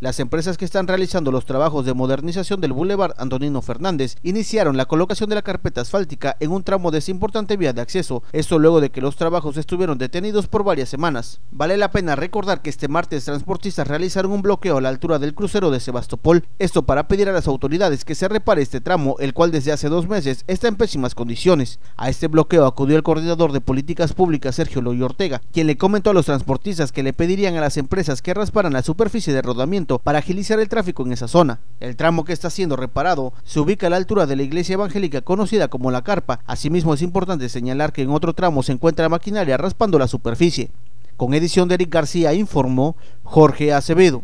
Las empresas que están realizando los trabajos de modernización del Boulevard Antonino Fernández iniciaron la colocación de la carpeta asfáltica en un tramo de esa importante vía de acceso, esto luego de que los trabajos estuvieron detenidos por varias semanas. Vale la pena recordar que este martes transportistas realizaron un bloqueo a la altura del crucero de Sebastopol, esto para pedir a las autoridades que se repare este tramo, el cual desde hace dos meses está en pésimas condiciones. A este bloqueo acudió el coordinador de políticas públicas Sergio Loy Ortega, quien le comentó a los transportistas que le pedirían a las empresas que rasparan la superficie de rodamiento para agilizar el tráfico en esa zona. El tramo que está siendo reparado se ubica a la altura de la iglesia evangélica conocida como La Carpa. Asimismo es importante señalar que en otro tramo se encuentra maquinaria raspando la superficie. Con edición de Eric García informó Jorge Acevedo.